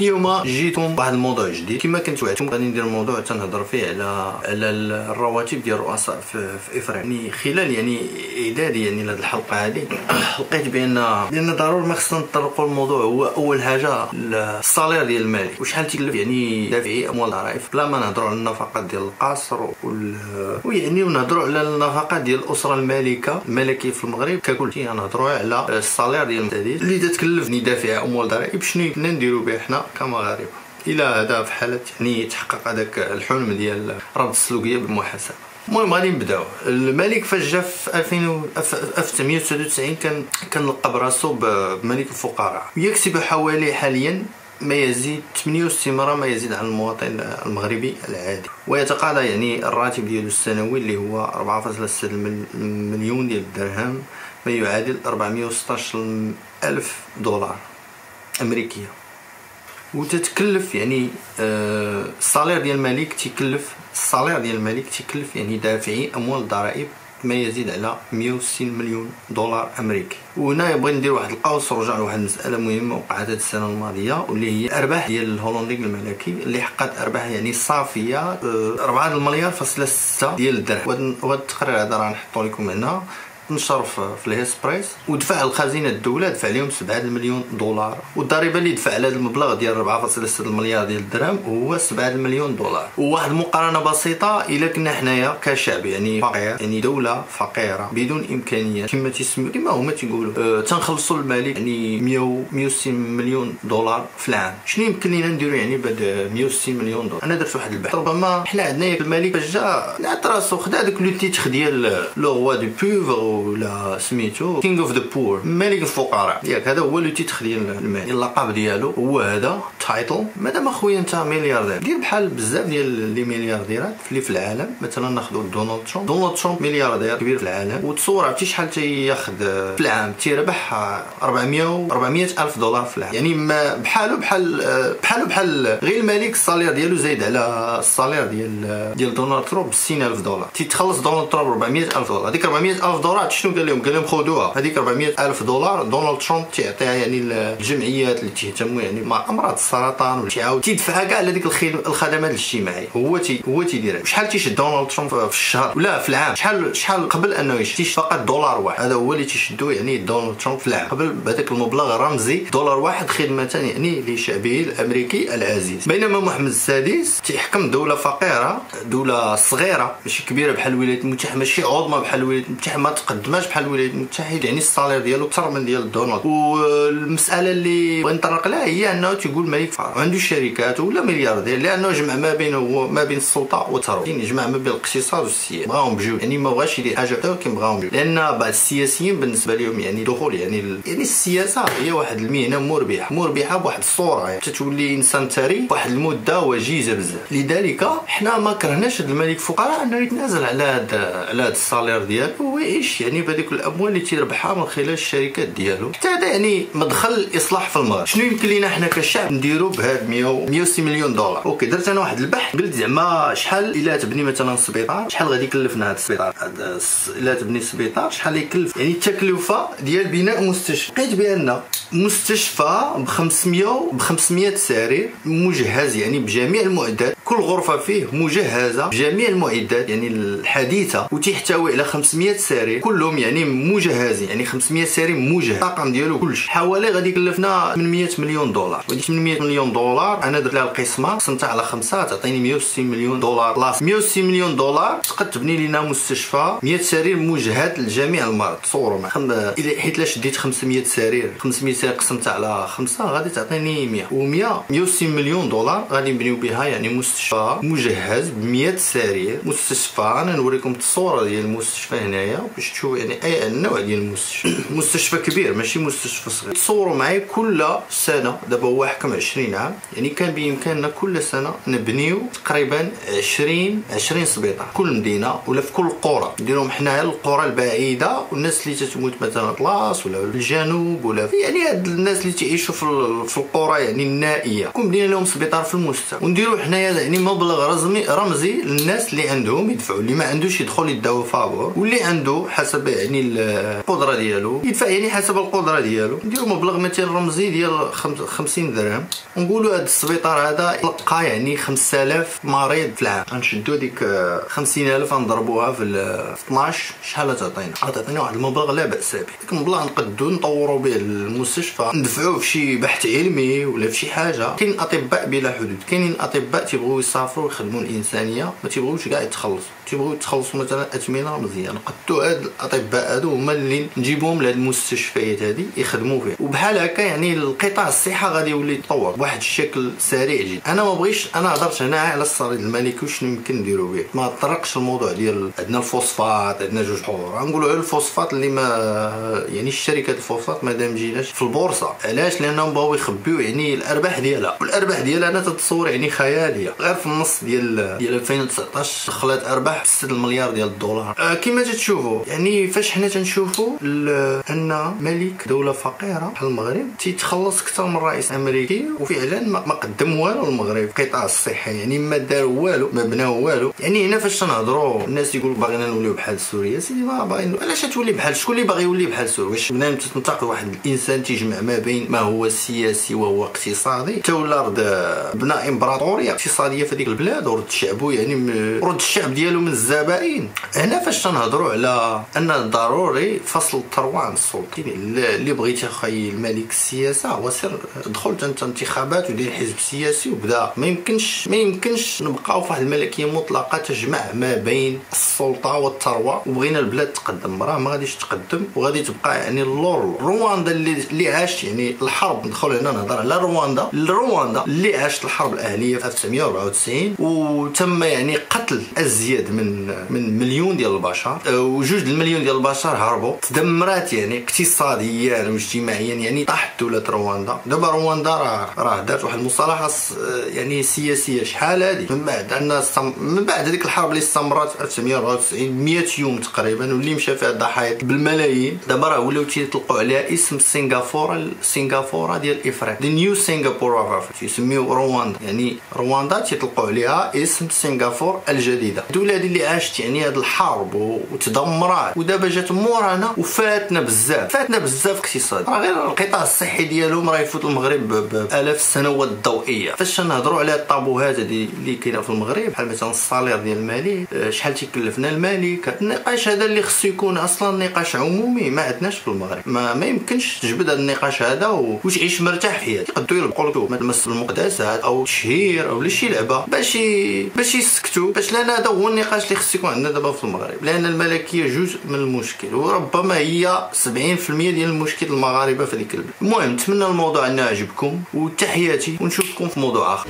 اليوم جيتكم واحد الموضوع جديد. كما كنت وعدتكم غادي ندير موضوع تنهضر فيه على على الرواتب ديال الرؤساء في, في إفريقيا. يعني خلال يعني اعدادي يعني لهذه الحلقة هذه لقيت بأن بأن ضروري ما خصنا نطرقوا الموضوع هو أول حاجة الصالير ديال المالك. وشحال تكلف يعني دافعي أموال الضرائب. بلا ما نهضروا على النفقات ديال القصر ويعني ونهضروا على النفقات ديال الأسرة المالكة الملكيه في المغرب. ككل شيء نهضروا على الصالير ديال المعتدل اللي تكلفني دافع أموال ضرائب شنو كنا نديروا به حنا؟ كمغاربه إلى هذا في حاله يعني تحقق هذاك الحلم ديال رد السلوكية بالمحاسبة. المهم غادي نبداو. الملك فاش جا في 1999 كان كان لقب راسو بملك الفقراء. يكسب حوالي حاليا ما يزيد 68 مرة ما يزيد عن المواطن المغربي العادي. ويتقاضى يعني الراتب ديالو السنوي اللي هو 4.6 مليون ديال الدرهم ما يعادل 416 ألف دولار أمريكية. وتتكلف يعني آه الصالير ديال الملك تيكلف الصالير ديال الملك تيكلف يعني دافعي أموال الضرائب ما يزيد على 160 مليون دولار أمريكي. وهنا بغيت ندير واحد القوس ونرجع لواحد المسألة مهمة وقعت هذه السنة الماضية واللي هي أرباح ديال الهولندي الملكي اللي حققت أرباح يعني صافية 4 آه، المليار فاصلة 6 ديال الدرهم. وهذا التقرير هذا راه نحطو لكم هنا. نشر في الهيسبريس ودفع الخزينة الدولة دفع لهم 7 المليون دولار. والضريبة اللي دفع على هذا المبلغ ديال 4.6 مليار ديال الدرهم هو 7 المليون دولار. وواحد المقارنة بسيطة إلا كنا حنايا كشعب يعني فقير يعني دولة فقيرة بدون إمكانيات. كما تسمى كما هما تيقولوا أه تنخلصوا الملك يعني 100 160 مليون دولار في العام. شنو يمكن لنا نديروا يعني بهاد 160 مليون دولار؟ أنا درت واحد البحث. ربما حنا عندنا الملك جا نعت راسو. خدا داك le titre ديال le roi des pauvres ولا سميتو King of the Poor ملك الفقراء. ياك هذا هو le titre ديال المال. اللقب ديالو هو هذا تايتل مادام أخويا أنت ملياردير. دير بحال بزاف ديال لي مليارديرات اللي في العالم. مثلا ناخذ دونالد ترامب دونالد ترامب ملياردير كبير في العالم. وتصور عرفتي شحال تياخذ في العام؟ تيربح 400 400 ألف دولار في العام. يعني ما بحالو بحال بحالو بحال غير الملك ال salaire ديالو زايد على ال salaire ديال ديال دونالد ترامب ب 60 ألف دولار. تيتخلص دونالد ترامب 400 ألف دولار. هذيك 400 ألف دولار شنو قال لهم؟ قال لهم خذوها هذيك 400 ألف دولار دونالد ترامب تيعطيها يعني الجمعيات اللي تهتموا يعني مع أمراض السرطان وتيعاود تيدفعها كاع لهذيك الخدمات الاجتماعية. هو تي هو تيديرها. شحال تيشد دونالد ترامب في الشهر؟ ولا في العام. شحال شحال قبل أنه يشد؟ فقط دولار واحد. هذا هو اللي تيشدو يعني دونالد ترامب في العام. قبل بهذاك المبلغ الرمزي دولار واحد خدمة يعني لشعبه الأمريكي العزيز. بينما محمد السادس تيحكم دولة فقيرة دولة صغيرة ماشي كبيرة بحال الولايات المتحدة ماشي عظمى بحال الولايات المتحدة ما تقدماش بحال الولايات المتحده يعني ال salaire ديالو أكثر من ديال دونالد والمسألة اللي بغي نطرق لها هي أنه تيقول ملك عنده شركات ولا ملياردير لأنه جمع ما بين هو ما بين السلطة والثروه يعني جمع ما بين الاقتصاد والسياسة. بغاهم بجوج. يعني ما بغاش يدير حاجة حتى بغاهم بجوج. لأن بعض السياسيين بالنسبة لهم يعني دخول يعني ال... يعني السياسة هي واحد المهنة مربحة. مربحة بواحد الصورة يعني. تتولي إنسان ثري واحد المدة وجيزة بزاف. لذلك حنا ما كرهناش الملك الفقراء أنه يتنازل على هذا على هذا ال salaire ديالو ويعيش يعني بهذيك الأموال اللي تيربحها من خلال الشركات ديالو؟ حتى هذا يعني مدخل الاصلاح في المغرب. شنو يمكن لينا حنا كشعب نديرو بهاد 100 160 مليون دولار؟ OK درت أنا واحد البحث قلت زعما شحال إلا تبني مثلا سبيطار شحال غادي يكلفنا هذا السبيطار؟ إلا تبني سبيطار شحال يكلف؟ يعني التكلفة ديال بناء مستشفى. لقيت بأن مستشفى ب 500 ب 500 سرير مجهز يعني بجميع المعدات. كل غرفة فيه مجهزة بجميع المعدات يعني الحديثة وتحتوي على 500 سرير كلهم يعني مجهزين يعني 500 سرير مجهز الطاقم ديالو كلشي. حوالي غادي يكلفنا 800 مليون دولار. وديك 800 مليون دولار أنا درت لها القسمة قسمتها على خمسة تعطيني 160 مليون دولار. بلاص 160 مليون دولار تقد تبني لنا مستشفى 100 سرير مجهز لجميع المرضى تصوروا معايا حيت لا شديت 500 سرير 500 سرير قسمتها على خمسة غادي تعطيني 100 و100 160 مليون دولار غادي نبنيو بها يعني مستشفى مجهز ب 100 سرير مستشفى أنا نوريكم الصورة ديال المستشفى هنايا. باش تشوفوا يعني أي نوع ديال المستشفى. مستشفى كبير ماشي مستشفى صغير. تصوروا معايا كل سنة دابا هو حكم 20 عام يعني كان بإمكاننا كل سنة نبنيو تقريبا 20 20 سبيطار. كل مدينة ولا في كل قرى. نديرهم حنايا القرى البعيدة والناس اللي تتموت مثلا طلاس ولا في الجنوب ولا يعني هاد الناس اللي تعيشوا في في القرى يعني النائية. كون بنينا لهم سبيطار في المستوى ونديروا حنايا يعني مبلغ رمزي رمزي للناس اللي عندهم يدفعوا. اللي ما عندوش يدخل يداو فابور واللي عنده حسب يعني القدرة ديالو. يدفع يعني حسب القدرة ديالو. نديروا مبلغ مثلا رمزي ديال 50 درهم. ونقولوا هذا السبيطار هذا يلقى يعني 5000 مريض في العام. غنشدوا ديك 50000 نضربوها في 12 شحال تعطينا؟ تعطينا واحد المبلغ لا بأس به. ديك المبلغ نقدو نطوروا به المستشفى. ندفعوه في شي بحث علمي ولا في شي حاجة. كاين أطباء بلا حدود. كاينين أطباء تيبغيو يسافروا ويخدموا الإنسانية. ما تيبغيوش كاع يتخلصوا. تيبغيو يتخلصوا مثلا اثمنه رمزيه نقدو هاد الأطباء هادو هما اللي نجيبوهم لهاد المستشفيات هادي يخدموا فيها. وبحال هكا يعني القطاع الصحه غادي يولي يتطور بواحد الشكل سريع جدا. أنا ما بغيتش أنا هضرت هنا على الصريد الملكي وشنو يمكن نديرو به ما طرقش الموضوع ديال عندنا الفوسفات عندنا جوج حور غنقولوا غير الفوسفات اللي ما يعني الشركات الفوسفات ما دام جيناش في البورصة. علاش؟ لأنهم بغاو يخبيو يعني الأرباح ديالها. والأرباح ديالها أنا تتصور يعني خيالية. غير في النص ديال ديال 2019 دخلت أرباح 6 المليار ديال الدولار. آه كما تتشوفوا يعني فاش حنا تنشوفوا أن ملك دولة فقيرة بحال المغرب تيتخلص أكثر من رئيس أمريكي وفعلا ما قدم والو المغرب. قطاع الصحه يعني ما دار والو ما بناو والو. يعني هنا فاش تنهضروا الناس يقولوا باغينا نوليو بحال سوريا. سيدي ما باغيين علاش تولي بحال؟ شكون اللي باغي يولي بحال سوريا؟ واش بنادم تنتقد واحد الإنسان تيجمع ما بين ما هو سياسي وهو اقتصادي؟ حتى ولا رد بناء إمبراطورية اقتصادية في هذيك البلاد ورد شعبه يعني رد الشعب ديالو الزبائن هنا فاش تنهضروا على أن ضروري فصل الثروه السلطي اللي بغيتي أخي الملك السياسة هو سير دخل انت انتخابات ودير حزب سياسي وبدا. ما يمكنش ما يمكنش نبقاو في واحد الملكية مطلقة تجمع ما بين السلطة والثروه وبغينا البلاد تقدم. راه ما غاديش تقدم وغادي تبقى يعني اللور رواندا اللي اللي عاش يعني الحرب. ندخل هنا نهضر على رواندا. رواندا اللي عاشت الحرب الأهلية في 1994 وتم يعني قتل من من مليون ديال البشر. وجوج المليون ديال البشر هربوا تدمرات يعني اقتصاديا واجتماعيا يعني طاحت دوله رواندا. دابا رواندا راه راه دارت واحد المصالحة يعني سياسية. شحال هذه من بعد أن من بعد هذيك الحرب اللي استمرت في 1994 100 يوم تقريبا واللي مشى فيها الضحايا. بالملايين. دابا راه ولاو تيطلقوا عليها اسم سنغافورة سنغافورة ديال إفريقيا. دي نيو سنغافور تيسميو رواندا. يعني رواندا تيطلقوا عليها اسم سنغافور الجديدة. الدولة هذه اللي عاشت يعني هذه الحرب وتدمرات ودابا جات مورانا وفاتنا بزاف. فاتنا بزاف اقتصاد راه غير القطاع الصحي ديالهم راه يفوت المغرب بألاف السنوات الضوئيه فاش نهضروا على الطابوهات اللي كاينة في المغرب بحال مثلا الصالير ديال الملك شحال تيكلفنا الملك النقاش هذا اللي خصو يكون أصلا نقاش عمومي ما عندناش في المغرب. ما, ما يمكنش تجبد هذا النقاش هذا وتعيش مرتاح فيه يقدروا يلقوا لك تمس المقدسات أو تشهير أو شي لعبة. باش باش يسكتوا. باش لأن هذا هو النقاش اللي خص يكون عندنا دابا في المغرب لأن الملكيه جزء من المشكل وربما هي 70% ديال المشكل المغاربة في ذيك البلاد. المهم نتمنى الموضوع إنه عجبكم وتحياتي ونشوفكم في موضوع آخر.